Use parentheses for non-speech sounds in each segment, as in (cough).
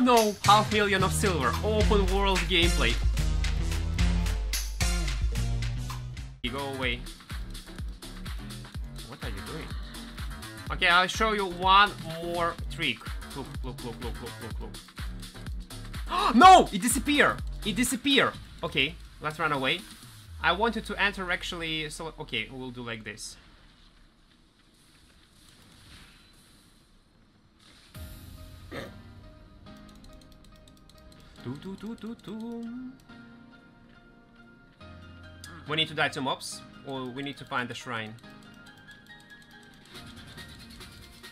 Oh no! Half million of silver. Open world gameplay. You go away. What are you doing? Okay, I'll show you one more trick. Look, look, look, look, look, look, look. (gasps) no! It disappeared! It disappeared! Okay, let's run away. I wanted to enter actually, so okay, we'll do like this. We need to die to mobs, or we need to find the shrine.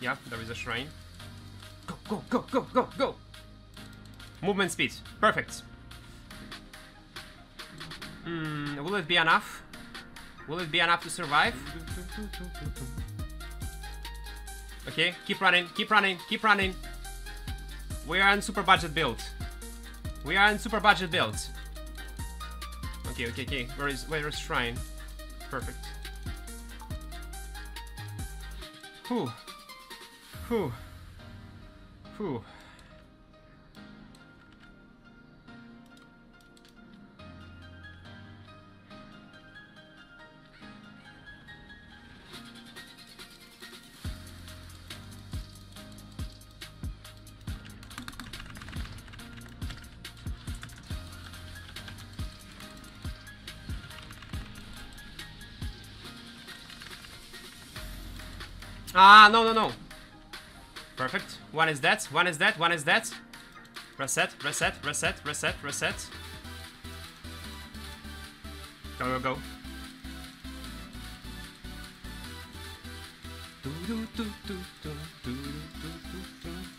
Yeah, there is a shrine. Go, go, go, go, go, go! Movement speed, perfect. Hmm, will it be enough? Will it be enough to survive? Okay, keep running, keep running, keep running. We are in super budget build. We are in super budget build. Okay, okay, okay. Where is where is shrine? Perfect. Whew. Whew. Whew. Ah, no, no, no. Perfect. One is that, one is that, one is that. Reset, reset, reset, reset, reset. Go, go, go. Do, do, do, do, do, do, do, do, do,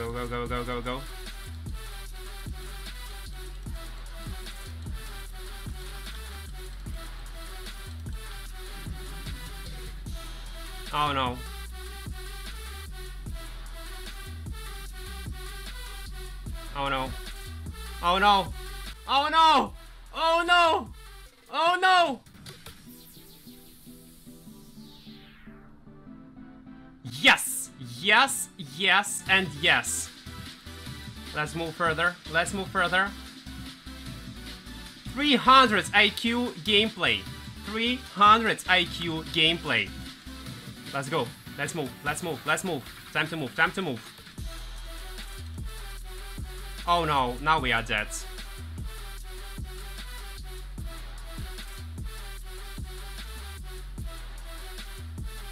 Go, go, go, go, go, go. Oh no. Oh no. Oh no. Oh no. Oh no. Oh no. Oh, Yes. Yes, and yes. Let's move further. Let's move further. 300 IQ gameplay. 300 IQ gameplay. Let's go. Let's move. Let's move. Let's move. Time to move. Time to move. Oh no, now we are dead.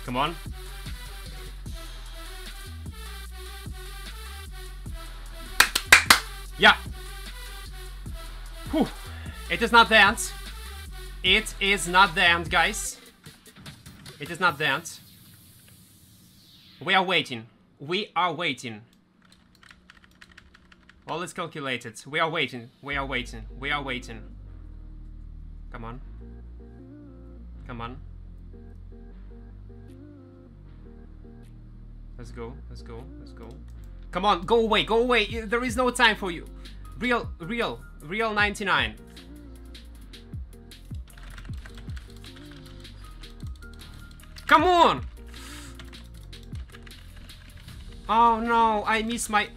Come on. Yeah. Whew. It is not the end. It is not the end, guys. It is not the end. We are waiting. We are waiting. All is calculated. We are waiting. We are waiting. We are waiting. Come on. Come on. Let's go. Let's go. Let's go. Come on, go away, go away. There is no time for you. Real, real, real 99. Come on! Oh no, I miss my...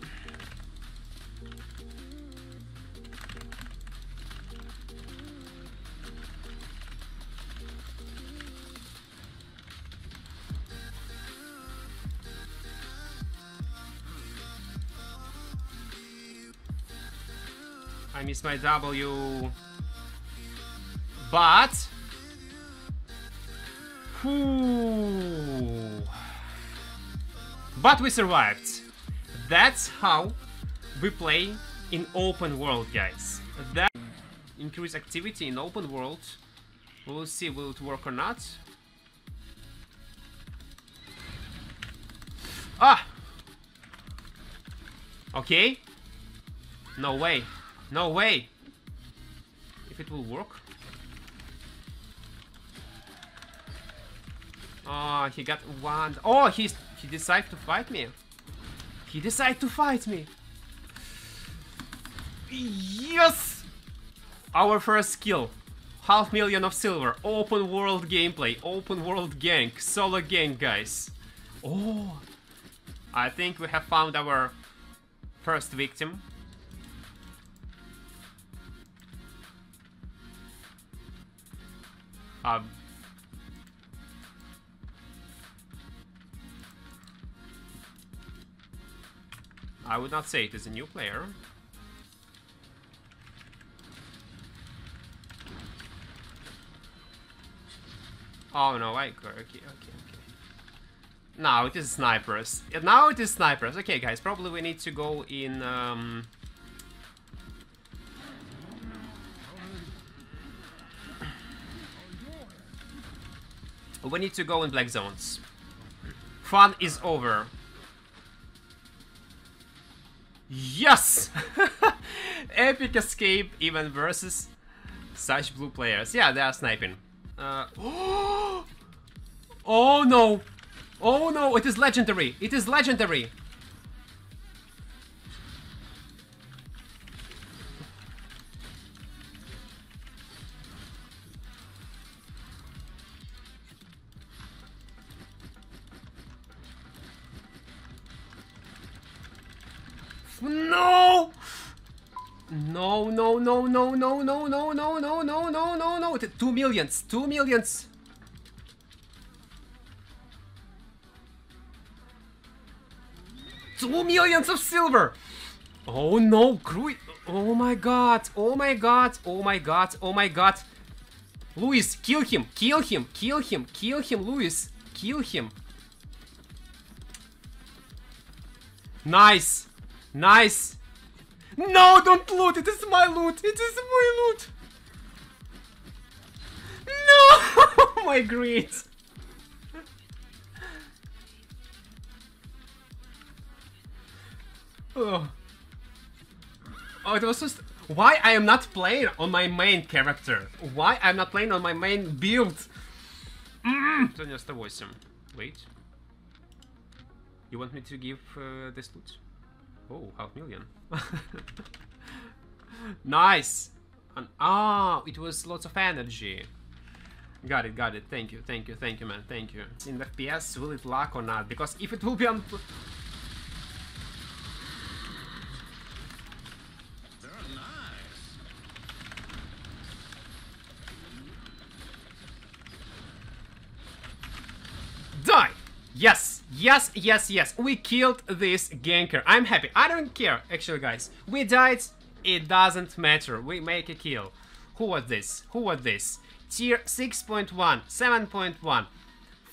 I miss my W. But... But we survived. That's how we play in open world, guys. That increase activity in open world. We'll see will it work or not. Ah! Okay. No way. No way. If it will work. Oh, he got one. Oh, he's he decided to fight me. He decided to fight me. Yes! Our first kill. Half million of silver. Open world gameplay. Open world gank. Solo gank, guys. Oh. I think we have found our first victim. Um, I would not say it is a new player. Oh no, I okay, okay, okay. Now it is snipers. Now it is snipers. Okay, guys, probably we need to go in. Um... We need to go in black zones. Fun is over. Yes! (laughs) Epic escape even versus such blue players. Yeah, they are sniping. Uh, (gasps) oh no! Oh no, it is legendary! It is legendary! No! No, no, no, no, no, no, no, no, no, no, no, no, no. Two millions, two millions. Two millions of silver. Oh no, Grui. Oh my god, oh my god, oh my god, oh my god. Luis, kill him, kill him, kill him, kill him, Luis. Kill him. Nice. Nice. No, don't loot. It is my loot. It is my loot. No, (laughs) my greed. Oh. Oh, it was just... Why I am not playing on my main character? Why I'm not playing on my main build? Mm. 98. Wait. You want me to give uh, this loot? Oh, half million. (laughs) nice! And, ah, it was lots of energy. Got it, got it. Thank you, thank you, thank you, man. Thank you. In the FPS, will it lag or not? Because if it will be on... Yes! Yes, yes. We killed this ganker. I'm happy. I don't care, actually, guys. We died. It doesn't matter. We make a kill. Who was this? Who was this? Tier 6.1, 7.1,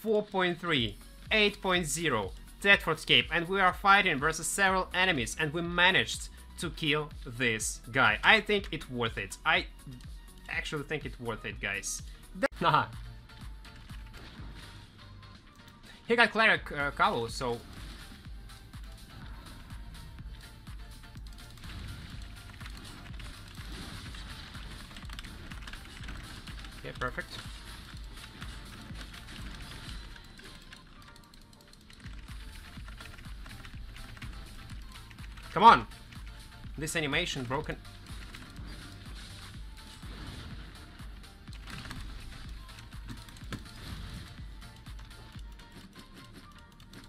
4.3, 8.0, Thetford Cape. And we are fighting versus several enemies. And we managed to kill this guy. I think it's worth it. I actually think it's worth it, guys. (laughs) Nah, He got Cleric uh, Kalu, so... Yeah, perfect. Come on! This animation broken.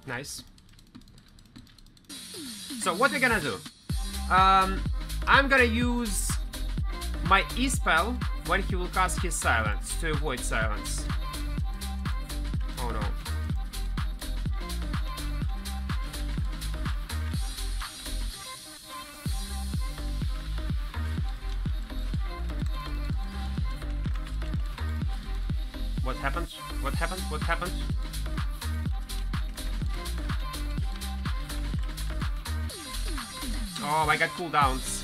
Nice. So what we're gonna do? Um, I'm gonna use my E-spell when he will cast his silence to avoid silence. Oh no. What happened? What happened? What happened? Oh, I got cooldowns.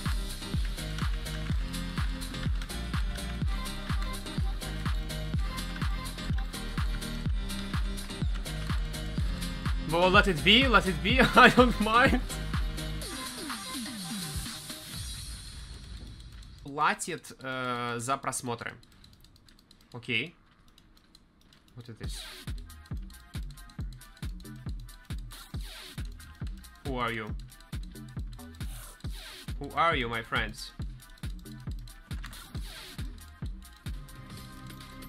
Well, let it be, let it be, (laughs) I don't mind. Платит э, за просмотры. Окей. Вот это. Who are you? Who are you, my friends?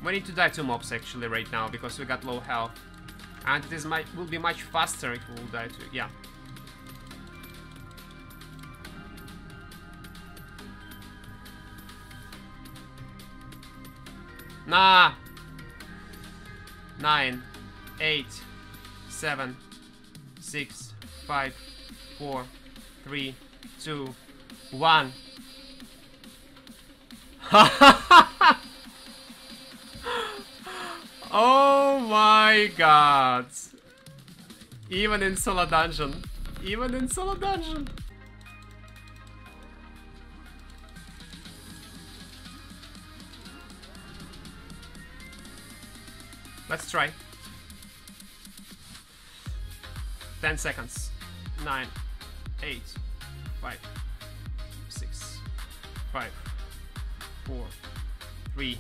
We need to die to mobs actually right now because we got low health. And this might will be much faster if we will die to yeah. Nah. Nine, eight, seven, six, five, four, three, two, one. (laughs) oh my god. Even in solo dungeon. Even in solo dungeon. Let's try. 10 seconds. 9, 8, 5, 6, 5, 4, 3,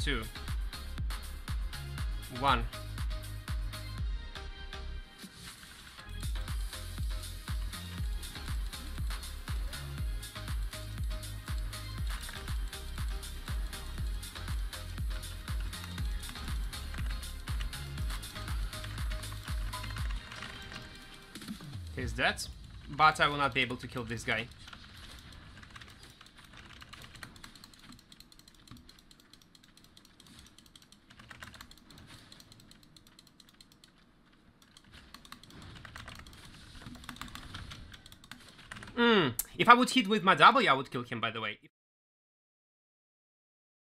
2, 1. He's dead, but I will not be able to kill this guy. Mm. If I would hit with my W, I would kill him, by the way.